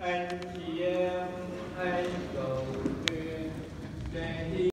anh chị em hãy cầu nguyện để